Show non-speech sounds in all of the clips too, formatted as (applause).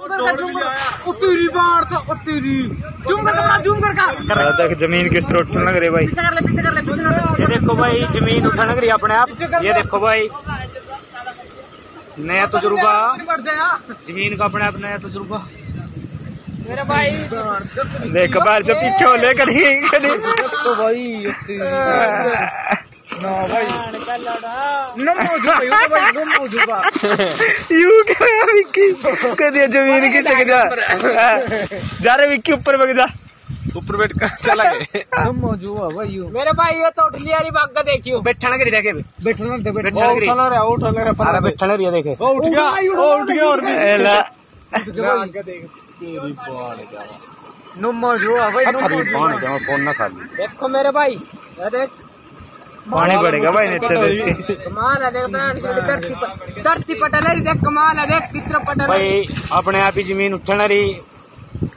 का बाढ़ zoom zoom ज़मीन किस तरह उठने लग रही भाई? पीछे कर ले पीछे कर ले पीछे कर ले। ये देखो भाई ज़मीन उठा लग रही है अपने आप। ये देखो भाई। नया तजुर्बा। ज़मीन का अपने आप नया तजुर्बा। मेरे भाई। देख कबाल से पीछे हो ले करी करी तो भाई ना भाई। यू क्या ज़मीन की जा जा रे विक्की ऊपर बग जा ऊपर बैठ कर चला गए नो मौजूद भाई यू मेरे भाई ये तो उठ लिया बाग का देखियो बैठा लग रही देखे बैठना दे बैठ बैठना लग रही उठा रे उठा रे अरे बैठा लग रही देखे ओ उठ गया ओ उठ गया और भी एला आगे देख तेरी बाढ़ जा नो मौजूद बा भाई नो मौजूद बा। फ़ोन ना खा देखो मेरे भाई ये देख पानी पड़ेगा भाई नीचे इसके कमाल है देख धरती पटल है देख कमाल है देख चित्र पटल भाई अपने आप ही ज़मीन उठन रही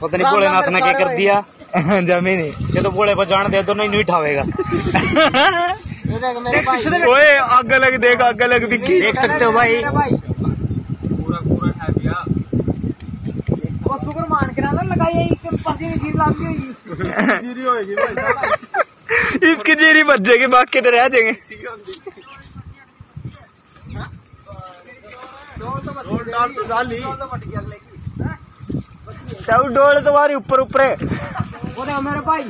पता नहीं भोलेनाथ ने क्या कर दिया। (laughs) ज़मीन ही। जो तो भोले को जान दे दो नहीं नहीं उठावेगा ये देख मेरे भाई। ओए आग लग देख आग लग विक्की। देख सकते हो भाई वो शुक्र मान के ना लगाई है इसके पसी की चीज़ लाग गई जीरी होएगी भाई। इसकी जीरी बच जाएगी बाकी तो रह जाएँगे। डाल तो डाली सब डोल तुम्हारी ऊपर ऊपर। है मेरे भाई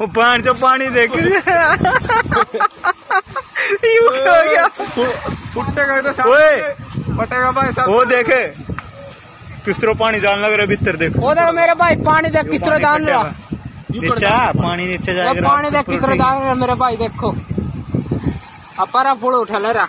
वो पानी जो पानी देख हो। गया। फुटेगा तो भाई साहब। वो देखे। किस तरह पानी जान लग रहा है भीतर देखो देखो मेरे भाई पानी देख किस तरह जान रहा नीचा पानी। नीचे जाएगा पानी देख किस तरह जान रहा मेरे भाई देखो। अब पर फूल उठा ले रहा